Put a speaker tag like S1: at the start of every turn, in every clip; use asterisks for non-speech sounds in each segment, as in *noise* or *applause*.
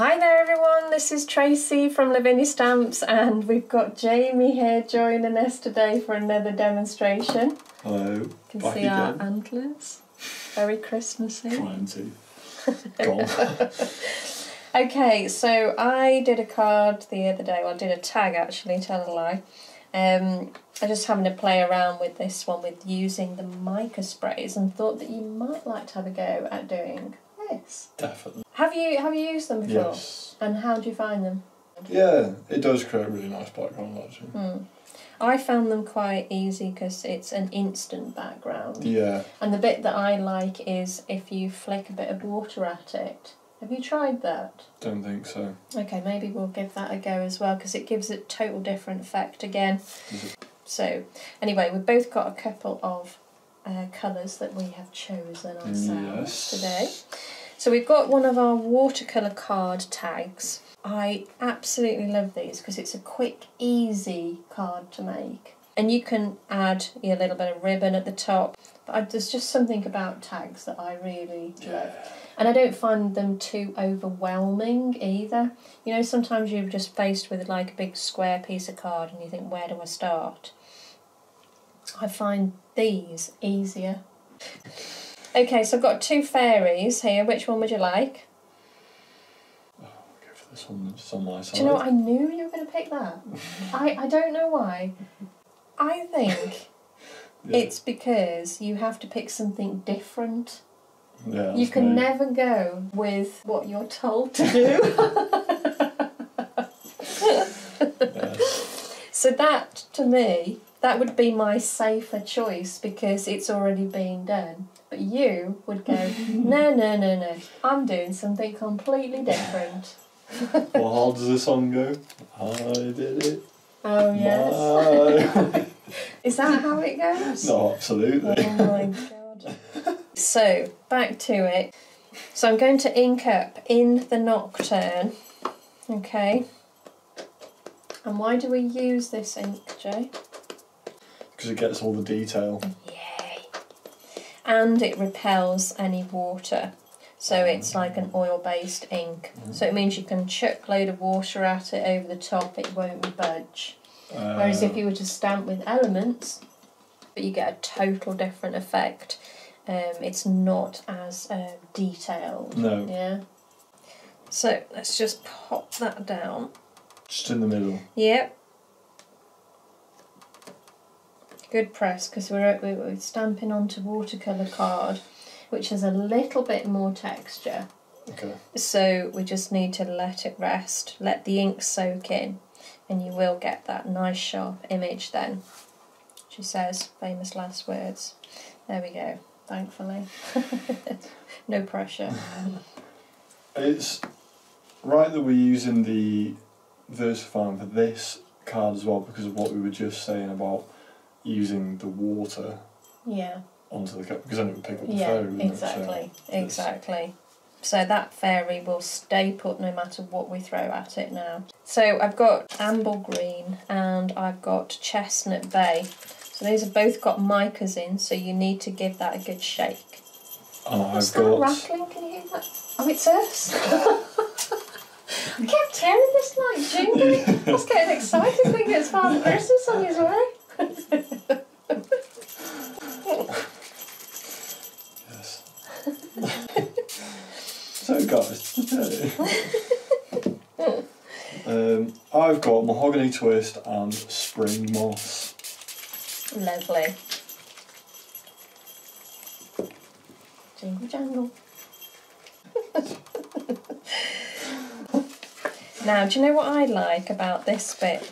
S1: Hi there everyone, this is Tracey from Lavinia Stamps and we've got Jamie here joining us today for another demonstration.
S2: Hello.
S1: You can
S2: Back
S1: see our antlers, very Christmassy. *laughs*
S2: Trying to. *laughs*
S1: Okay, so I did a card the other day, well I did a tag actually, tell a lie. Um, I just having to play around with this one with using the mica sprays and thought that you might like to have a go at doing this.
S2: Definitely.
S1: Have you have you used them before?
S2: Yes.
S1: And how do you find them?
S2: Yeah, it does create a really nice background actually.
S1: Hmm. I found them quite easy because it's an instant background.
S2: Yeah.
S1: And the bit that I like is if you flick a bit of water at it. Have you tried that?
S2: Don't think so.
S1: Okay, maybe we'll give that a go as well because it gives a total different effect again. So, anyway, we've both got a couple of uh, colours that we have chosen ourselves
S2: Yes.
S1: today. So, we've got one of our watercolour card tags. I absolutely love these because it's a quick, easy card to make. And you can add your little bit of ribbon at the top. But I, there's just something about tags that I really love. And I don't find them too overwhelming either. You know, sometimes you're just faced with like a big square piece of card and you think, where do I start? I find these easier. Okay, so I've got two fairies here. Which one would you like?
S2: I'll go for this one that's on my side.
S1: Do you know what? I knew you were going to pick that. I, I don't know why. I think *laughs*
S2: Yeah.
S1: it's because you have to pick something different.
S2: yeah,
S1: You can
S2: me.
S1: never go with what you're told to do. *laughs* *laughs*
S2: Yes.
S1: so that, to me, that would be my safer choice because it's already being done. But you would go, *laughs* no, no, no, no. I'm doing something completely different. *laughs*
S2: Well, how does this song go? I did it.
S1: Oh yes.
S2: My- *laughs*
S1: Is that how it goes?
S2: no, absolutely.
S1: Oh my god. So, back to it. So, I'm going to ink up in the nocturne. Okay. And why do we use this ink, Jay?
S2: Because it gets all the detail.
S1: Yay. And it repels any water. So it's like an oil based ink. So it means you can chuck load of water at it over the top, it won't budge.
S2: Uh,
S1: Whereas if you were to stamp with elements, but you get a total different effect, um, it's not as uh, detailed.
S2: No,
S1: Yeah. So let's just pop that down.
S2: just in the middle.
S1: Yep. Good press because we're, we're stamping onto watercolour card, which has a little bit more texture.
S2: Okay.
S1: So we just need to let it rest, let the ink soak in, and you will get that nice sharp image then. She says, famous last words. There we go, thankfully. *laughs* no pressure. *laughs*
S2: It's right that we're using the Versafine for this card as well because of what we were just saying about using the water
S1: Yeah,
S2: onto the cup because then it would pick up the
S1: yeah,
S2: fairy. wouldn't it? So
S1: exactly, exactly. So that fairy will stay put no matter what we throw at it now. So I've got amber green and I've got chestnut bay. So these have both got micas in, so you need to give that a good shake.
S2: And I've
S1: What's that
S2: got
S1: rattling? Can you hear that? Oh, it's us. *laughs* I kept hearing this like jingling. *laughs* I was getting excited thinking it's Father Christmas on his way.
S2: Yes. *laughs* so guys, *laughs* um, I've got mahogany twist and spring moss.
S1: Lovely. Jingle jangle. *laughs* now, do you know what I like about this bit?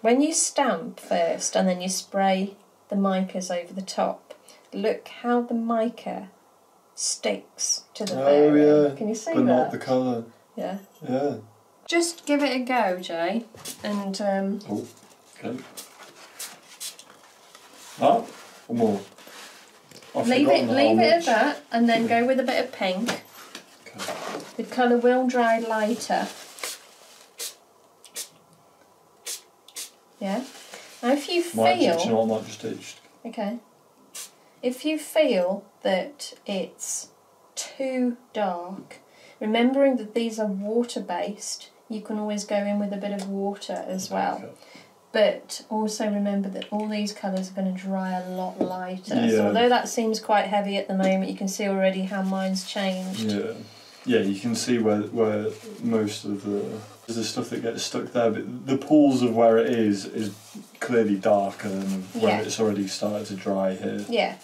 S1: When you stamp first and then you spray the micas over the top, look how the mica sticks to the
S2: Oh, yeah,
S1: Can you see
S2: but
S1: that?
S2: not the colour.
S1: Yeah.
S2: Yeah.
S1: Just give it a go, Jay, and um,
S2: Oh, okay. That or more? I've
S1: leave it leave it at that, and then go with a bit of pink.
S2: Okay.
S1: The colour will dry lighter. Yeah. Now, if you
S2: Might, do you
S1: feel
S2: know what I might just
S1: okay, if you feel that it's too dark, Remembering that these are water based, you can always go in with a bit of water as well.
S2: Okay.
S1: But also remember that all these colours are going to dry a lot lighter.
S2: Yeah.
S1: So although that seems quite heavy at the moment, you can see already how mine's changed.
S2: Yeah, yeah. You can see where where most of the the stuff that gets stuck there, but the pools of where it is is clearly darker than where
S1: Yeah.
S2: it's already started to dry here.
S1: Yeah.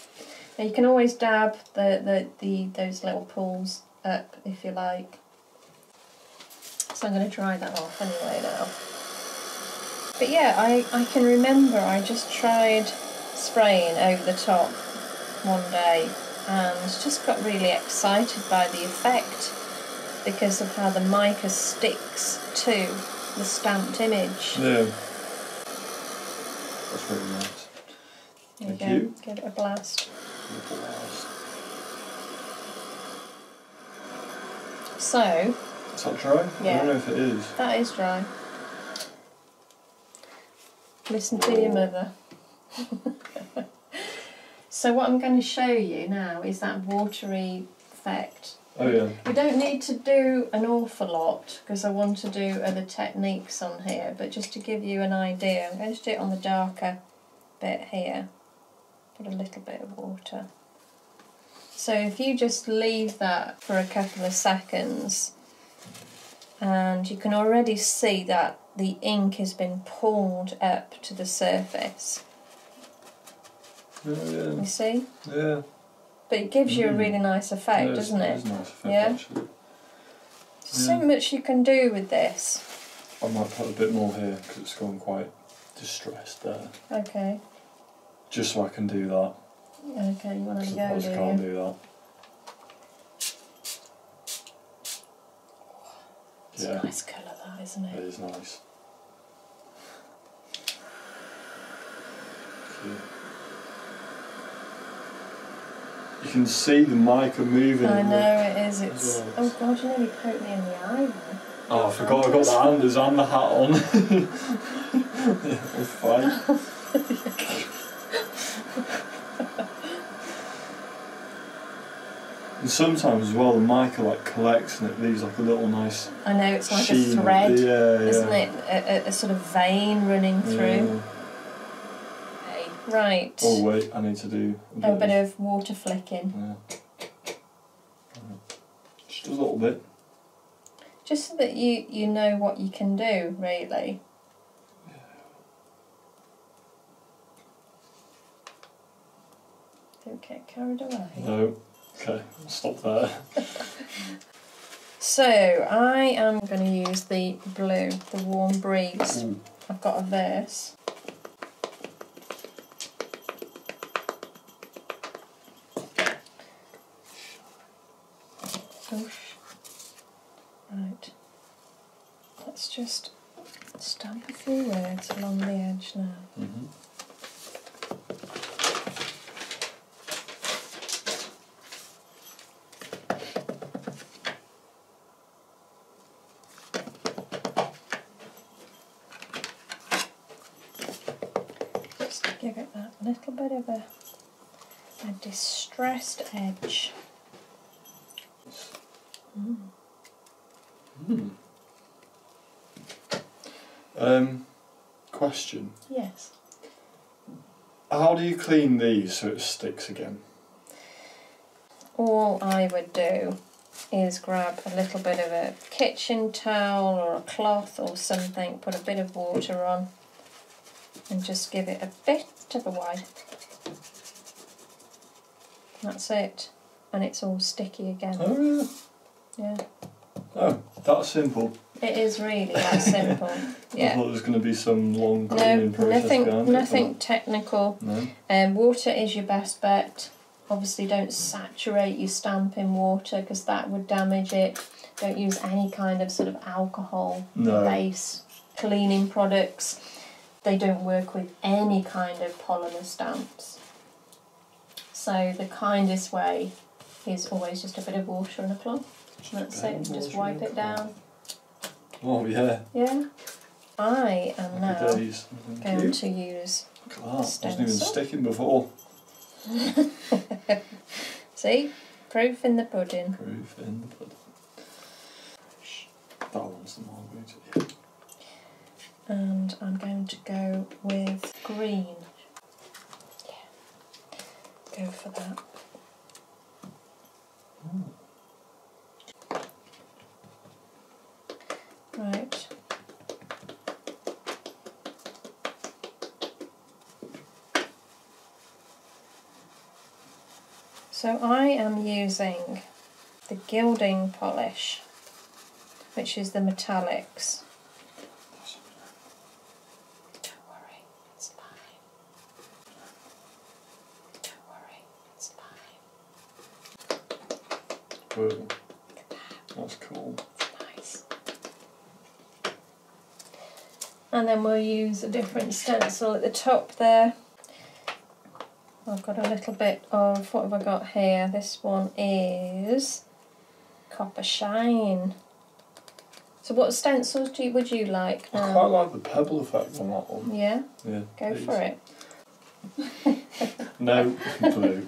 S1: Now you can always dab the, the, the those little pools up if you like. So I'm going to dry that off anyway now. But yeah, I, I can remember I just tried spraying over the top one day and just got really excited by the effect because of how the mica sticks to the stamped image.
S2: Yeah, that's really nice.
S1: There
S2: Thank
S1: go.
S2: you.
S1: Give it a blast.
S2: Blast.
S1: So,
S2: Is that dry?
S1: Yeah.
S2: I don't know if it is.
S1: That is dry. Listen to your oh. mother. *laughs* so what I'm going to show you now is that watery effect.
S2: Oh yeah.
S1: We don't need to do an awful lot because I want to do other techniques on here, but just to give you an idea, I'm going to do it on the darker bit here. Put a little bit of water. So if you just leave that for a couple of seconds, and you can already see that the ink has been pulled up to the surface.
S2: Oh
S1: You see?
S2: yeah. Yeah.
S1: But it gives you a
S2: Mm.
S1: really nice effect,
S2: yeah,
S1: doesn't it?
S2: It's a nice effect
S1: Yeah.
S2: actually.
S1: So much you can do with this.
S2: I might put a bit more here because it's gone quite distressed there.
S1: Okay.
S2: Just so I can do that.
S1: Okay, you want to go, do
S2: I can't
S1: you?
S2: do that.
S1: It's
S2: Yeah.
S1: a nice colour, that, isn't
S2: It
S1: it?
S2: is nice. *laughs* You can see the mica moving.
S1: I know it is. It's. Oh God, you nearly poked me in the eye.
S2: Oh, I forgot I got the handers and the hat on. *laughs* it's fine. and sometimes as well, the mica like collects and it leaves like a little nice
S1: I know it's like a thread,
S2: Yeah, yeah.
S1: isn't it? A, a, a sort of vein running through. Right.
S2: Oh wait, I need to do a
S1: a bit of water flicking,
S2: Yeah. Just a little bit.
S1: just so that you you know what you can do. Really. Don't get carried away.
S2: No. Okay, stop there. *laughs*
S1: So I am going to use the blue, the warm breeze.
S2: Ooh.
S1: I've got a verse. Oosh. Right. Let's just stamp a few words along the edge now.
S2: Mhm.
S1: Just to give it that little bit of a, a distressed edge.
S2: Um, question.
S1: Yes.
S2: How do you clean these so it sticks again?
S1: all I would do is grab a little bit of a kitchen towel or a cloth or something, put a bit of water on, and just give it a bit of a wipe. That's it, and it's all sticky again.
S2: Oh
S1: Yeah,
S2: yeah. Oh, that's simple.
S1: It is really that *laughs* simple. yeah.
S2: I thought there was going to be some long
S1: No,
S2: cleaning process
S1: nothing,
S2: behind
S1: nothing technical.
S2: No.
S1: Um, water is your best bet. Obviously, don't saturate your stamp in water because that would damage it. Don't use any kind of sort of alcohol
S2: No.
S1: base cleaning products. They don't work with any kind of polymer stamps. So the kindest way is always just a bit of water and a cloth. That's it. Just wipe it down.
S2: Oh yeah.
S1: Yeah. I am
S2: Happy uh,
S1: now
S2: days. Thank
S1: going
S2: you.
S1: to use.
S2: Look at that. Wasn't even
S1: stencil.
S2: sticking before. *laughs*
S1: See, proof in the pudding.
S2: Proof in the pudding. That one's the margarita.
S1: And I'm going to go with green. Yeah. Go for that. Right. So I am using the gilding polish, which is the metallics. Don't worry, it's fine. Don't worry, it's fine.
S2: Whoa. That's cool.
S1: Nice. And then we'll use a different stencil at the top there. I've got a little bit of, what have I got here? This one is Copper Shine. So what stencils do you, would you like
S2: I quite like the pebble effect on that one.
S1: Yeah,
S2: Yeah.
S1: go
S2: please.
S1: for it.
S2: No, blue.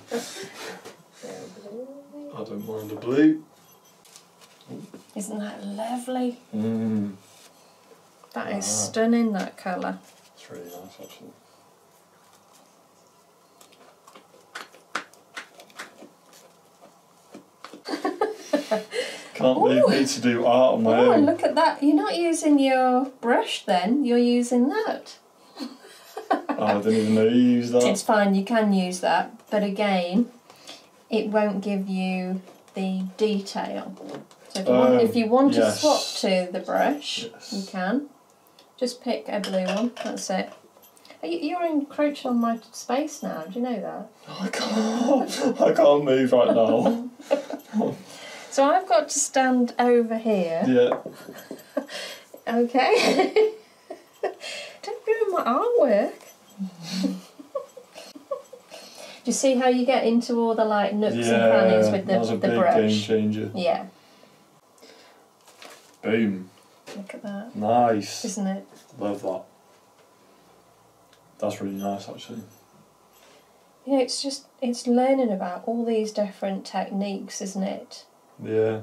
S2: I don't mind the blue.
S1: Isn't that lovely?
S2: Mmm.
S1: That is
S2: Ah.
S1: stunning, that colour.
S2: It's really nice actually. *laughs* Can't leave me to do art on my
S1: Oh,
S2: own.
S1: look at that. You're not using your brush then, you're using that.
S2: Oh, I didn't even know you used that.
S1: It's fine, you can use that, but again, it won't give you the detail. So if you, want,
S2: Oh,
S1: if you oh, want
S2: yes.
S1: to swap to the brush,
S2: Yes.
S1: you can. Just pick a blue one, that's it. You're encroaching on my space now, do you know that?
S2: I can't. *laughs* I can't move right now. *laughs*
S1: So I've got to stand over here,
S2: Yeah. *laughs*
S1: okay? *laughs* Don't ruin my artwork. *laughs* Do you see how you get into all the like nooks and crannies
S2: Yeah.
S1: with
S2: That was
S1: the,
S2: a
S1: the
S2: big game
S1: brush?
S2: changer.
S1: Yeah,
S2: Boom.
S1: look at that,
S2: Nice.
S1: isn't it?
S2: Love that. That's really nice actually.
S1: Yeah, it's just it's learning about all these different techniques, isn't it?
S2: Yeah.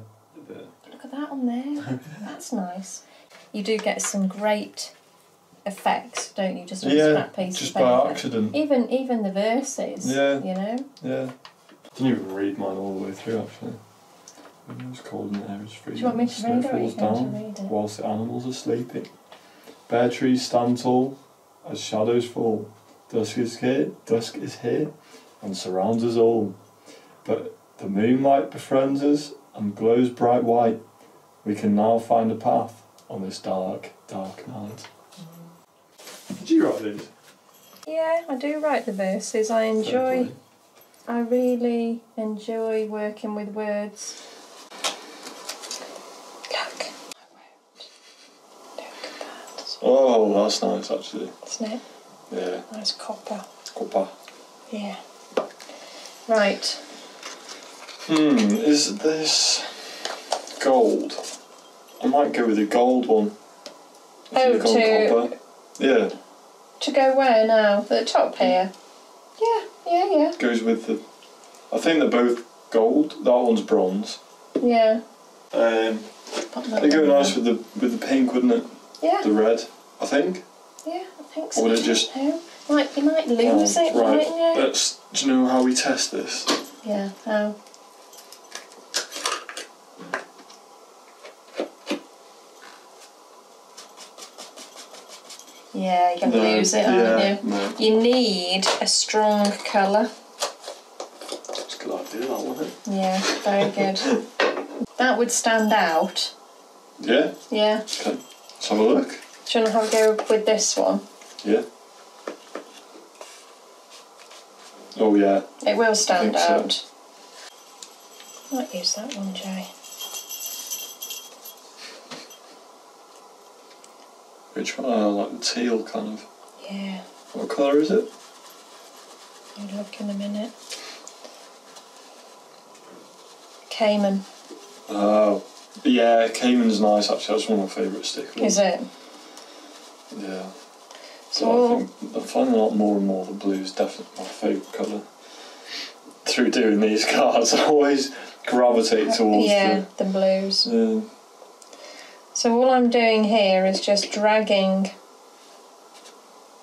S1: Look at that on there. That's nice. You do get some great effects, don't you? Just on
S2: Yeah.
S1: scrap piece
S2: Just
S1: of paper.
S2: by accident.
S1: Even even the verses.
S2: Yeah.
S1: You know.
S2: Yeah. Didn't even read mine all the way through actually. It was cold in there, it was freezing.
S1: Do you want me to
S2: Snow
S1: read it
S2: falls
S1: to
S2: down
S1: read it?
S2: whilst the animals are sleeping. Bare trees stand tall as shadows fall. Dusk is here, dusk is here, and surrounds us all. But the moonlight befriends us and glows bright white. We can now find a path on this dark, dark night. Did you write these?
S1: Yeah, I do write the verses. I enjoy. I really enjoy working with words. Look, I won't. Look at that.
S2: Oh, that's nice actually.
S1: Isn't it?
S2: Yeah.
S1: Nice copper.
S2: Copper.
S1: Yeah. Right.
S2: Hmm, is this gold? I might go with the gold one.
S1: Oh, to-.
S2: Yeah,
S1: To go where now? The top here? Yeah, yeah, yeah.
S2: goes with the. I think they're both gold. That one's bronze.
S1: Yeah.
S2: Um, they go nice with the with the pink, wouldn't it?
S1: Yeah,
S2: The red, I think.
S1: yeah, I think so.
S2: Or would it just-
S1: know. Might, you might lose
S2: Oh,
S1: it,
S2: right. Let's. Do you know how we test this?
S1: Yeah, how? Yeah, you're gonna
S2: No,
S1: lose it,
S2: yeah,
S1: aren't you?
S2: No,
S1: You need a strong colour.
S2: it's a good idea, that one.
S1: Yeah, very good. *laughs* that would stand out.
S2: Yeah.
S1: Yeah.
S2: Okay. Let's have a look.
S1: Do you want to have a go with this one?
S2: Yeah. Oh yeah.
S1: It will stand
S2: think so.
S1: out. Might use that one, Jay.
S2: Which one? I like the teal kind of.
S1: Yeah,
S2: What colour is it?
S1: you'll look in a minute. Cayman,
S2: Oh, yeah, Cayman's nice actually. That's one of my favourite stickles.
S1: is it?
S2: Yeah.
S1: So
S2: So I think I'm finding out more and more the blue is definitely my favourite colour. Through doing these *laughs* cards, I always gravitate towards
S1: yeah, the blues.
S2: the.
S1: So all I'm doing here is just dragging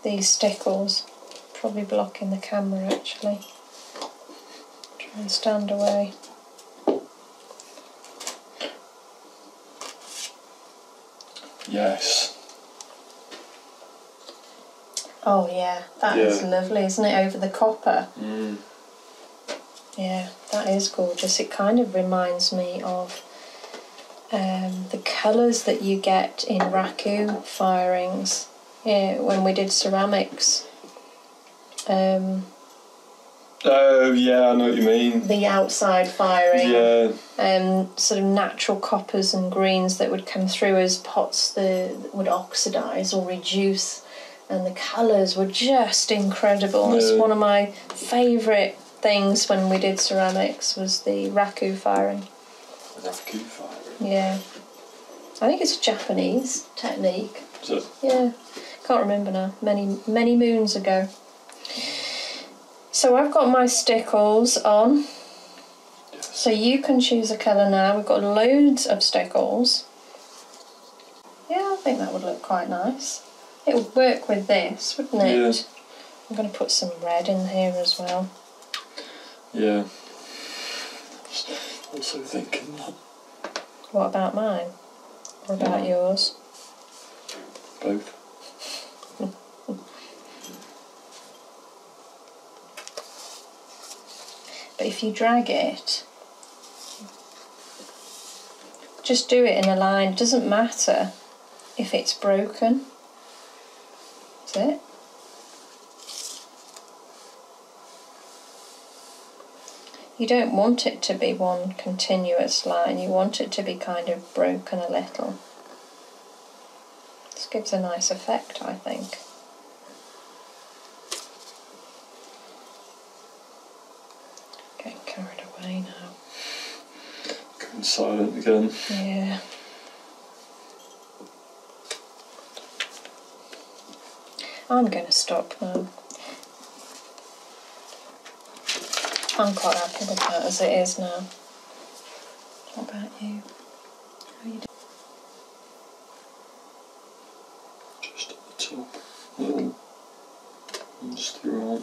S1: these stickles, probably blocking the camera actually. Try and stand away.
S2: Yes.
S1: Oh yeah, that is
S2: Yeah.
S1: lovely, isn't it? Over the copper.
S2: Mm.
S1: Yeah, that is gorgeous. It kind of reminds me of um, the colours that you get in raku firings. Yeah, when we did ceramics. Um,
S2: Oh yeah, I know what you mean.
S1: the outside firing.
S2: Yeah.
S1: um, sort of natural coppers and greens that would come through as pots the, that would oxidize or reduce, and the colours were just incredible. It's
S2: Yeah.
S1: one of my favourite things when we did ceramics was the raku firing.
S2: Raku firing.
S1: Yeah, I think it's a Japanese technique.
S2: Is it?
S1: Yeah, can't remember now. Many many moons ago. So I've got my stickles on.
S2: Yes.
S1: So you can choose a colour now. We've got loads of stickles. Yeah, I think that would look quite nice. It would work with this, wouldn't it?
S2: Yeah.
S1: I'm going to put some red in here as well.
S2: Yeah. Also thinking that
S1: What about mine? Or about yours?
S2: both. *laughs*
S1: But if you drag it, just do it in a line. It doesn't matter if it's broken. Is it? You don't want it to be one continuous line, you want it to be kind of broken a little. This gives a nice effect, I think. Getting carried away now.
S2: Going silent again.
S1: Yeah. I'm going to stop now. I'm quite happy with that as it is now. What about you? How you doing?
S2: Just at the top. Little ones throughout.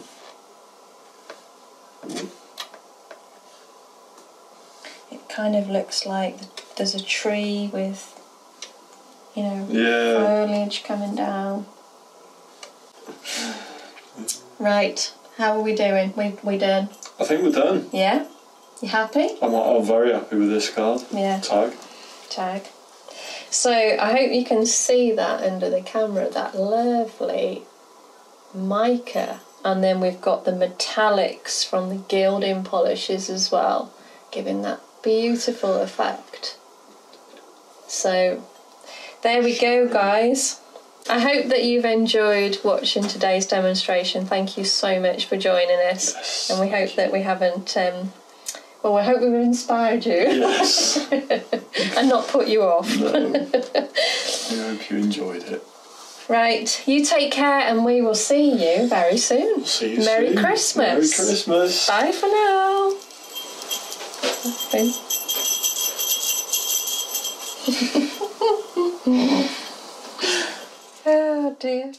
S1: It kind of looks like there's a tree with, you know,
S2: Yeah.
S1: foliage coming down. *sighs* Right, how are we doing? We we done?
S2: I think we're done.
S1: Yeah. You happy?
S2: I'm, I'm very happy with this card.
S1: Yeah.
S2: Tag.
S1: tag. So I hope you can see that under the camera, that lovely mica. And then we've got the metallics from the gilding polishes as well, giving that beautiful effect. So there we go, guys. I hope that you've enjoyed watching today's demonstration. Thank you so much for joining us.
S2: Yes.
S1: And we hope that we haven't, um, well, we hope we've inspired you
S2: Yes. *laughs*
S1: and not put you off.
S2: no. *laughs* I hope you enjoyed it.
S1: Right, you take care and we will see you very soon.
S2: See you
S1: Merry
S2: soon.
S1: Christmas.
S2: Merry Christmas.
S1: Bye for now. *laughs* dear.